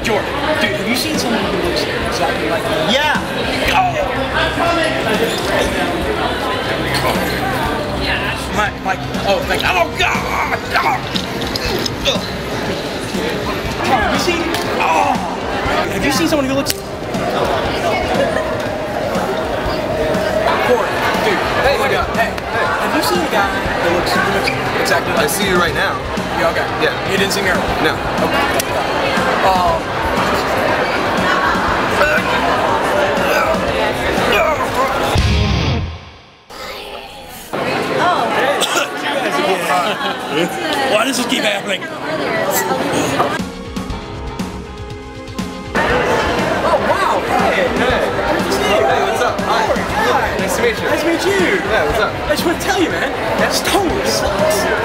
sure. Dude, have you seen someone who looks exactly like me? Yeah. Oh. My, my, oh, like, oh god! Oh. Oh, have you seen? Oh, have you seen someone who looks? Corey, dude, hey, my God, hey, hey, have you seen a guy that looks, who looks exactly I see you right now. Yeah, okay. Yeah. You didn't see me earlier. No. Why does this keep happening? Oh wow! Hey, hey. Hey, what's up? Hi. Nice to meet you. Nice to meet you. Yeah, what's up? I just want to tell you, man, that totally sucks.